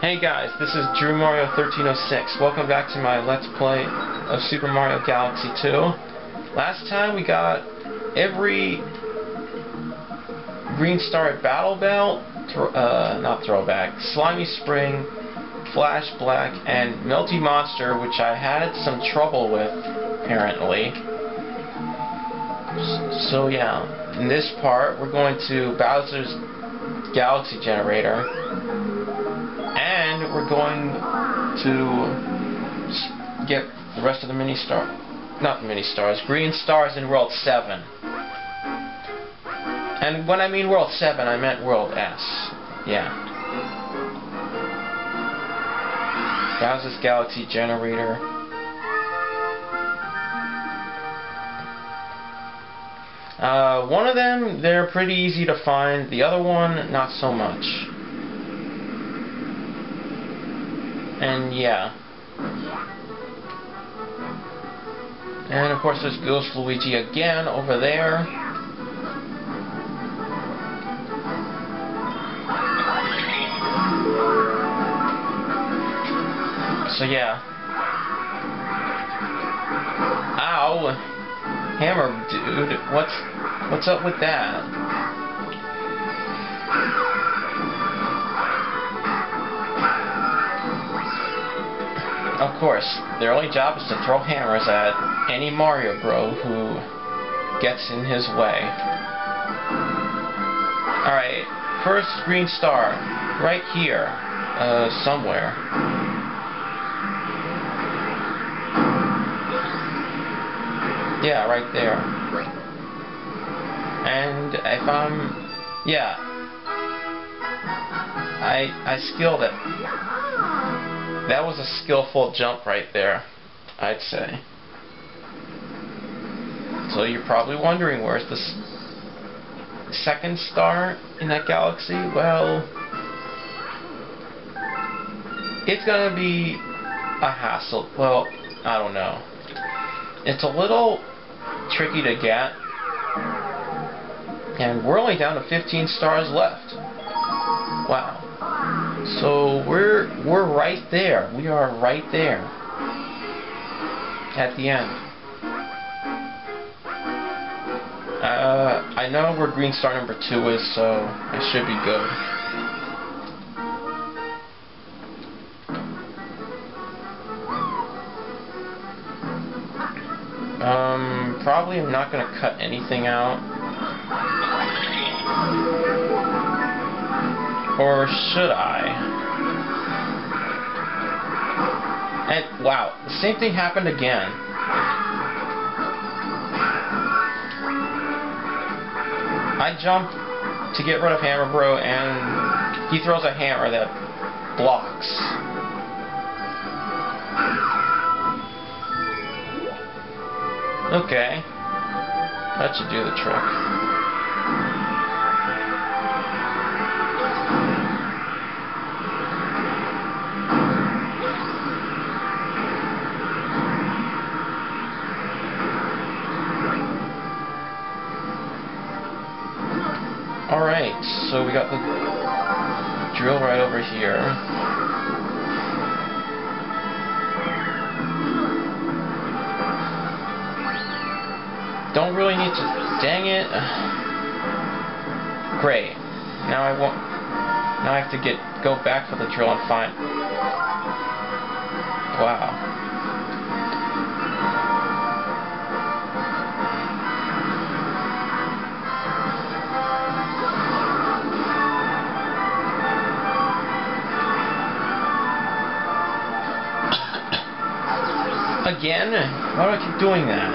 Hey guys, this is Drew Mario 1306. Welcome back to my Let's Play of Super Mario Galaxy 2. Last time we got every Green Star at Battle Belt, uh, not Throwback, Slimy Spring, Flash Black, and Melty Monster, which I had some trouble with, apparently. So yeah, in this part, we're going to Bowser's Galaxy Generator we're going to get the rest of the mini star, not mini stars, green stars in World 7. And when I mean World 7, I meant World S. Yeah. Bowser's Galaxy Generator. Uh, one of them, they're pretty easy to find. The other one, not so much. And yeah. And of course there's Ghost Luigi again over there. So yeah. Ow! Hammer dude, what's what's up with that? Course, their only job is to throw hammers at any Mario Bro who gets in his way. Alright, first green star, right here, uh, somewhere. Yeah, right there. And if I'm, yeah, I I skilled it. That was a skillful jump right there, I'd say. So you're probably wondering where's the second star in that galaxy? Well, it's gonna be a hassle. Well, I don't know. It's a little tricky to get. And we're only down to 15 stars left. Wow. So we're we're right there. We are right there at the end. Uh, I know where green star number two is, so I should be good. Um, probably I'm not going to cut anything out. Or should I? And wow, the same thing happened again. I jump to get rid of Hammer Bro and he throws a hammer that blocks. Okay. That should do the trick. So we got the drill right over here. Don't really need to... Dang it. Great. Now I want... Now I have to get... Go back for the drill and find... Wow. Again? Why do I keep doing that?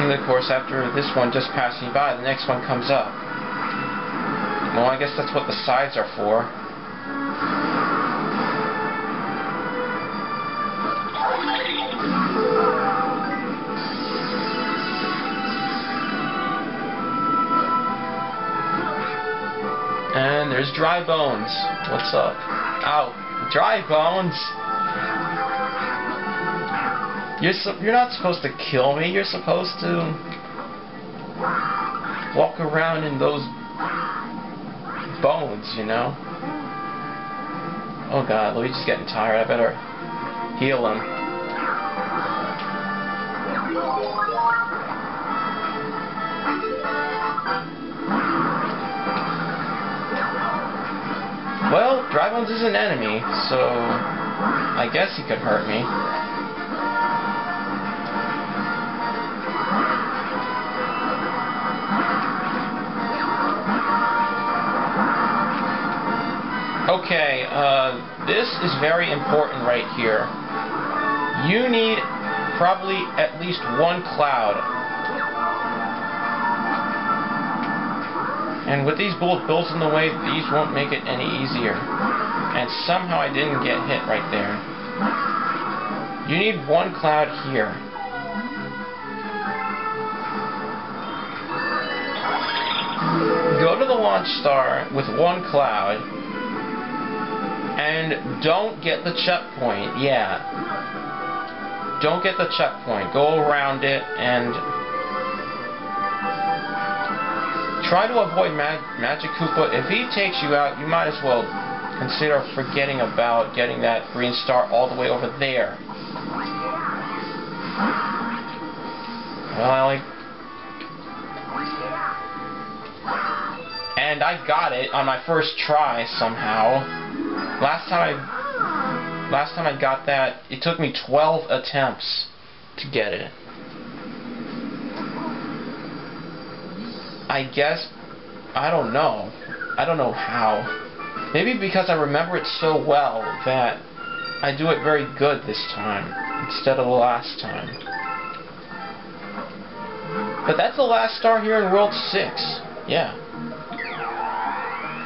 And of course, after this one just passing by, the next one comes up. Well, I guess that's what the sides are for. And there's Dry Bones. What's up? Ow. Dry Bones. You're you're not supposed to kill me. You're supposed to walk around in those bones, you know? Oh god, Luigi's getting tired. I better heal him. Well, Drybones is an enemy, so I guess he could hurt me. Okay, uh, this is very important right here. You need probably at least one cloud. And with these bullet bills in the way, these won't make it any easier. And somehow I didn't get hit right there. You need one cloud here. Go to the launch star with one cloud and don't get the checkpoint. Yeah. Don't get the checkpoint. Go around it and try to avoid Mag Magic Koopa. If he takes you out, you might as well consider forgetting about getting that green star all the way over there. Well, I like... And I got it on my first try somehow. Last time I last time I got that, it took me 12 attempts to get it. I guess I don't know. I don't know how. Maybe because I remember it so well that I do it very good this time instead of the last time. But that's the last star here in World 6. Yeah.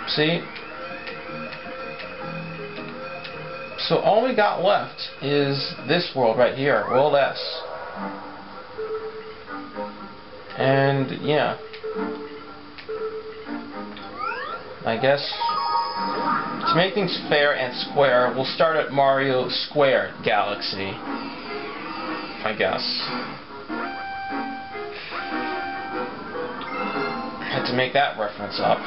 See? So all we got left is this world right here, World S. And yeah. I guess to make things fair and square, we'll start at Mario Squared Galaxy. I guess. Had to make that reference up.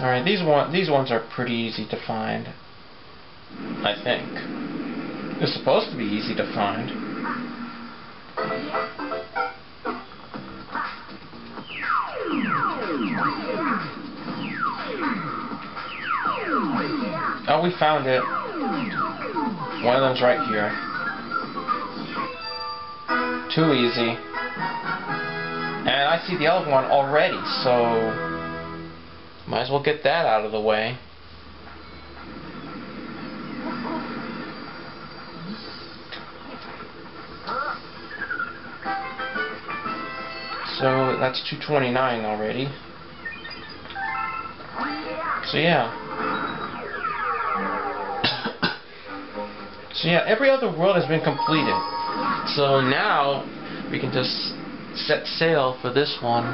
Alright, these one these ones are pretty easy to find. I think. They're supposed to be easy to find. Oh, we found it. One of them's right here. Too easy. And I see the other one already, so... Might as well get that out of the way. So that's 229 already. So yeah. so yeah, every other world has been completed. So now we can just set sail for this one.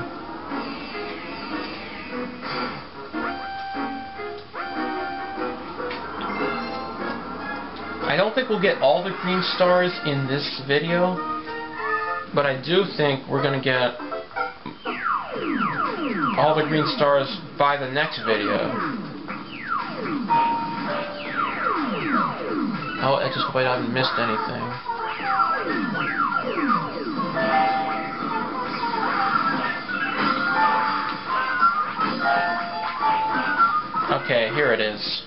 I don't think we'll get all the green stars in this video, but I do think we're going to get all the green stars by the next video. Oh, I just hope I haven't missed anything. Okay, here it is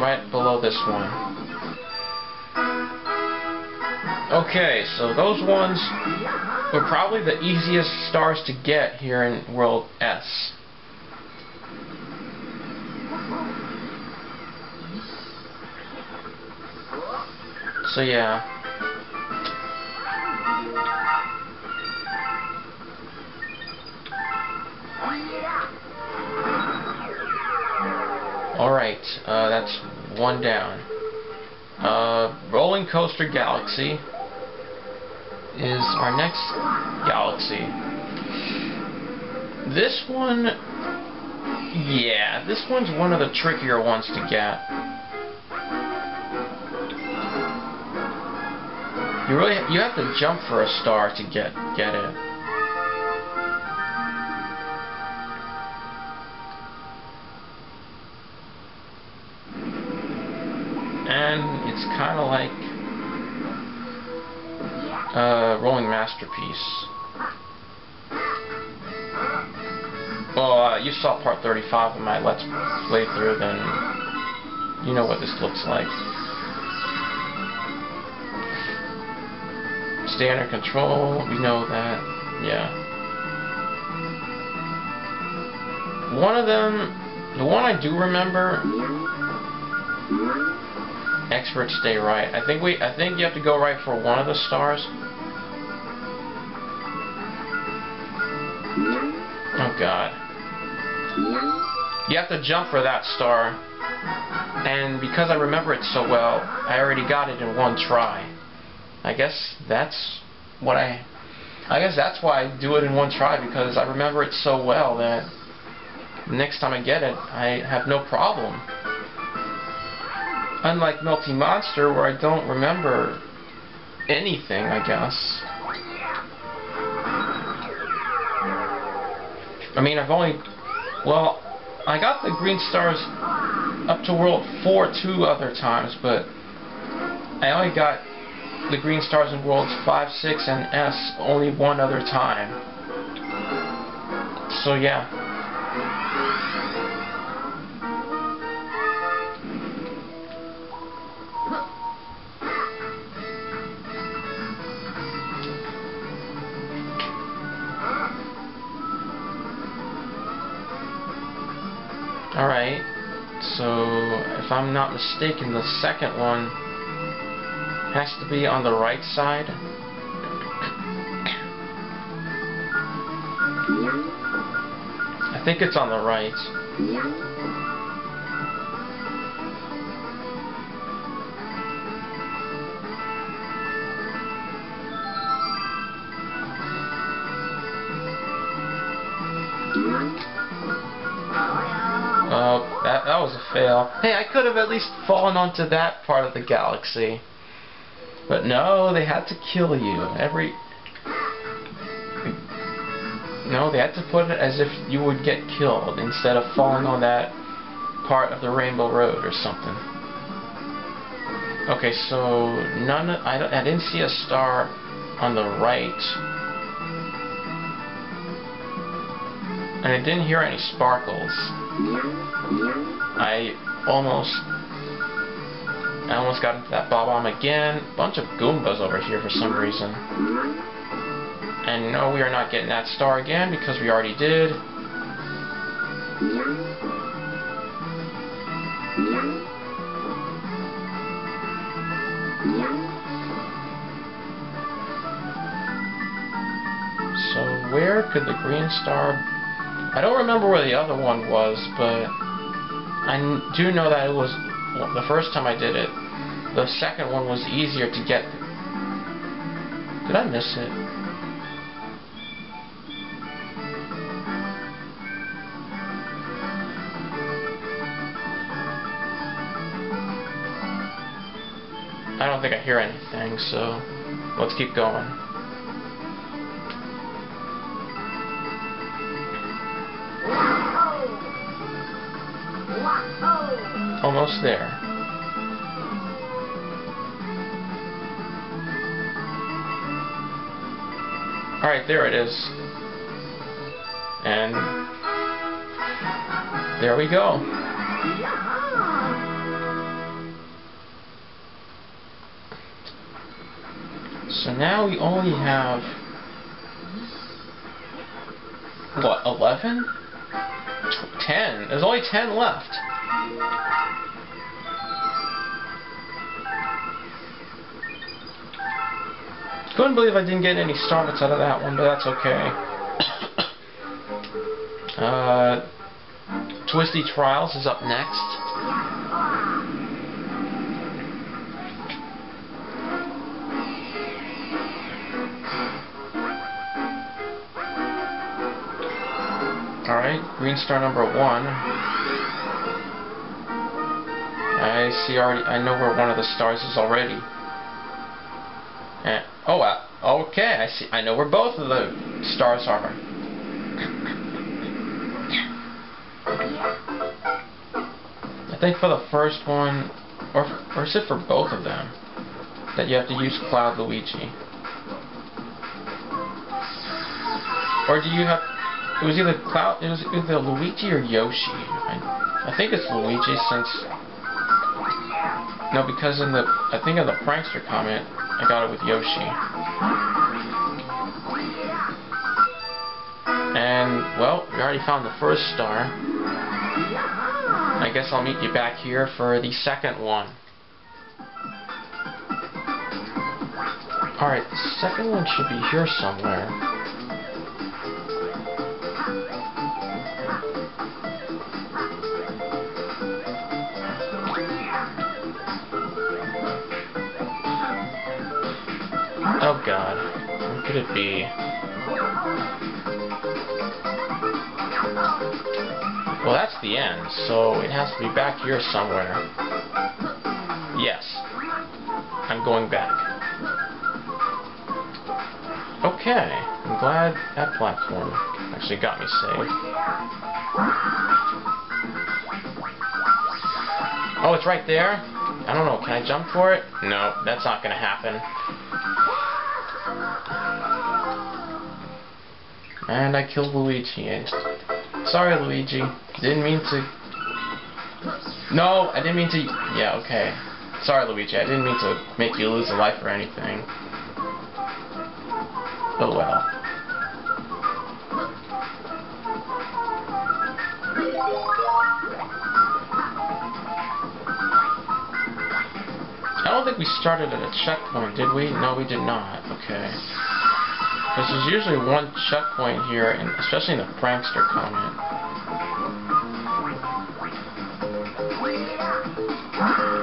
right below this one. Okay, so those ones were probably the easiest stars to get here in World S. So yeah. Alright, uh, that's one down. Uh, Rolling Coaster Galaxy is our next galaxy. This one, yeah, this one's one of the trickier ones to get. You really you have to jump for a star to get get it. And it's kind of like a rolling masterpiece. Well, uh, you saw part 35 of my Let's Play through, then you know what this looks like. Stay under control, we know that, yeah. One of them, the one I do remember, experts stay right. I think we, I think you have to go right for one of the stars. Oh god. You have to jump for that star. And because I remember it so well, I already got it in one try. I guess that's what I... I guess that's why I do it in one try, because I remember it so well that next time I get it, I have no problem. Unlike Melty Monster, where I don't remember anything, I guess. I mean, I've only... Well, I got the green stars up to World 4 two other times, but I only got the green stars in Worlds 5, 6, and S only one other time. So yeah. I'm not mistaken, the second one has to be on the right side. I think it's on the right. Was a fail. Hey, I could have at least fallen onto that part of the galaxy. But no, they had to kill you. Every... No, they had to put it as if you would get killed instead of falling on that part of the Rainbow Road or something. Okay, so none. Of, I, I didn't see a star on the right, and I didn't hear any sparkles. I almost I almost got into that Bob-omb again. Bunch of Goombas over here for some reason. And no, we are not getting that star again because we already did. So where could the green star... I don't remember where the other one was, but I do know that it was the first time I did it. The second one was easier to get. Did I miss it? I don't think I hear anything, so let's keep going. Almost there. Alright, there it is. And there we go. So now we only have what, 11? 10. There's only 10 left. Couldn't believe I didn't get any Starbits out of that one, but that's okay. uh, Twisty Trials is up next. Alright, green star number one. I see already, I know where one of the stars is already. And, oh, wow. Okay, I see. I know where both of the stars are. I think for the first one, or, or is it for both of them, that you have to use Cloud Luigi? Or do you have... It was either Cloud... It was either Luigi or Yoshi. I, I think it's Luigi since... No, because in the... I think in the Prankster Comet, I got it with Yoshi. And, well, we already found the first star. I guess I'll meet you back here for the second one. Alright, the second one should be here somewhere. Oh god, where could it be? Well, that's the end, so it has to be back here somewhere. Yes. I'm going back. Okay. I'm glad that platform actually got me saved. Oh, it's right there? I don't know. Can I jump for it? No, that's not going to happen. And I killed Luigi. Eh? Sorry, Luigi. Didn't mean to... No, I didn't mean to... Yeah, okay. Sorry, Luigi. I didn't mean to make you lose a life or anything. Oh well. I don't think we started at a checkpoint, did we? No, we did not. Okay. Because there's usually one checkpoint here, and especially in the prankster comet.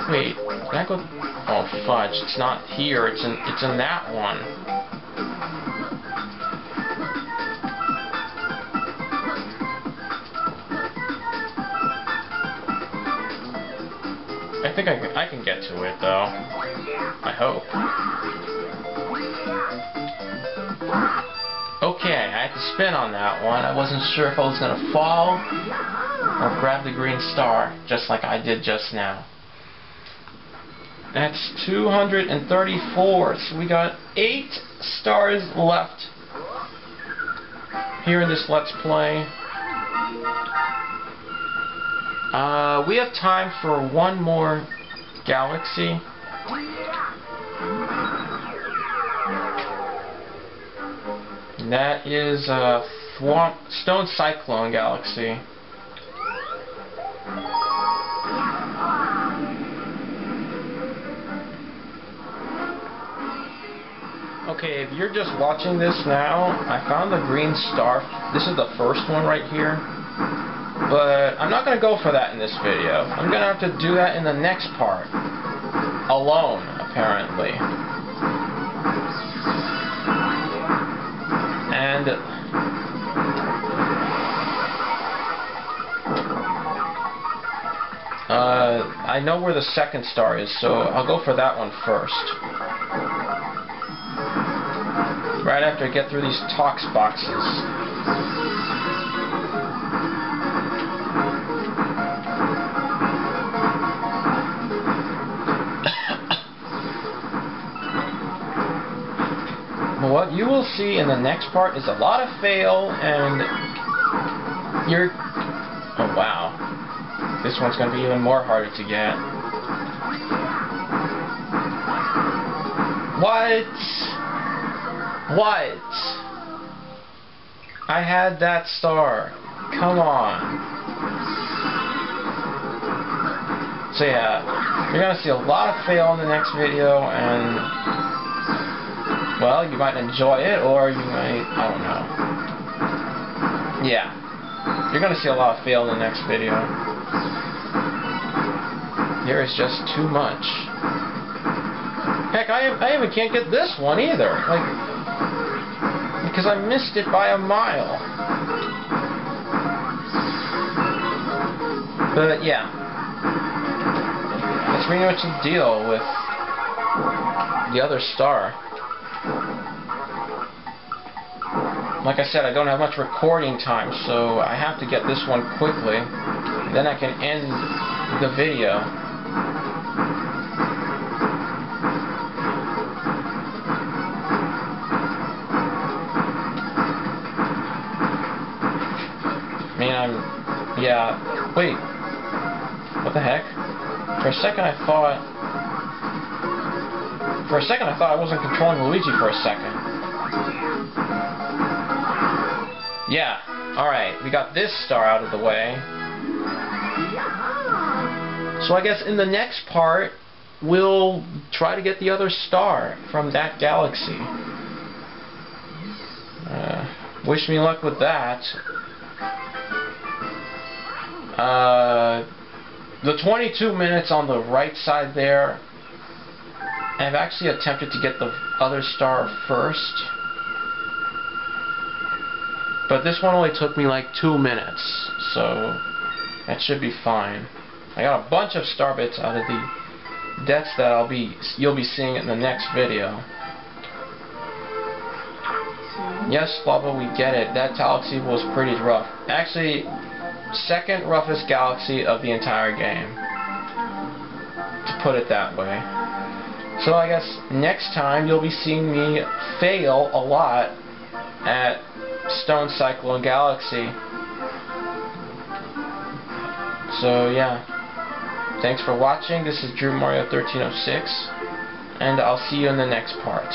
Wait, can I go? Oh fudge! It's not here. It's in. It's in that one. I think I can, I can get to it though. I hope. Okay, I had to spin on that one. I wasn't sure if I was going to fall or grab the green star, just like I did just now. That's 234, so we got 8 stars left here in this Let's Play. Uh, we have time for one more galaxy. That is uh, Stone Cyclone Galaxy. Okay, if you're just watching this now, I found the green star. This is the first one right here. But I'm not going to go for that in this video. I'm going to have to do that in the next part. Alone, apparently. And... Uh, I know where the second star is, so I'll go for that one first. Right after I get through these tox boxes. What? You will see in the next part is a lot of fail and you're oh wow. This one's gonna be even more harder to get. What? What? I had that star. Come on. So yeah you're gonna see a lot of fail in the next video and well, you might enjoy it, or you might, I don't know. Yeah. You're going to see a lot of fail in the next video. There is just too much. Heck, I, I even can't get this one either. Like, because I missed it by a mile. But, yeah. That's pretty much the deal with the other star. Like I said, I don't have much recording time, so I have to get this one quickly. Then I can end the video. I mean, I'm... Yeah. Wait. What the heck? For a second I thought... For a second I thought I wasn't controlling Luigi for a second. Yeah. Alright, we got this star out of the way. So I guess in the next part, we'll try to get the other star from that galaxy. Uh, wish me luck with that. Uh, the 22 minutes on the right side there, I've actually attempted to get the other star first. But this one only took me like two minutes, so that should be fine. I got a bunch of star bits out of the deaths that I'll be you'll be seeing in the next video. Yes, Lubba, we get it. That galaxy was pretty rough. Actually, second roughest galaxy of the entire game. To put it that way. So I guess next time you'll be seeing me fail a lot at Stone Cyclone Galaxy. So yeah. Thanks for watching. This is Drew Mario 1306. And I'll see you in the next part.